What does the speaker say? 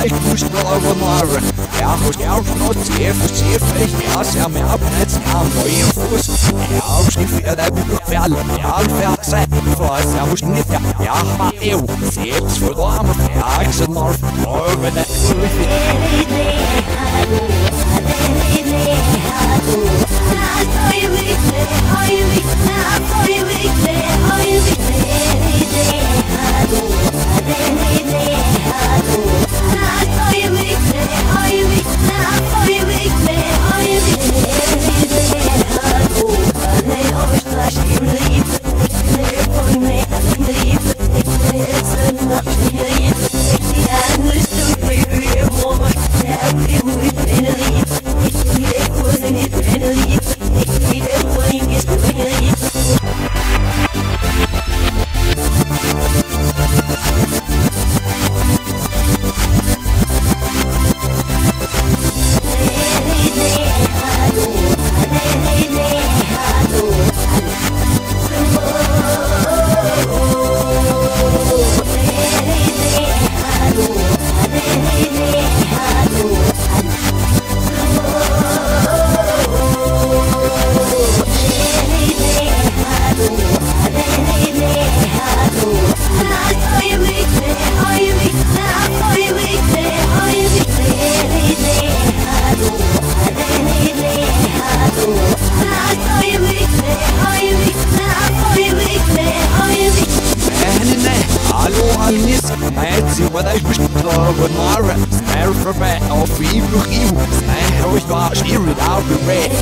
A push over Mara. Ja, hos jou not zeer versierfig. Ja, ja, mir ab Netz ja, moi Fuß. Ja, hos die vier der Befehl. Ja, Ferse. Was ja hos nicht ja. Ja, ma eu. Selbst Dorm. Ja, ich sind mal morgen der but I wish with my raps. Snare for me, I'll be with you. Snare, I wish for I'll be ready.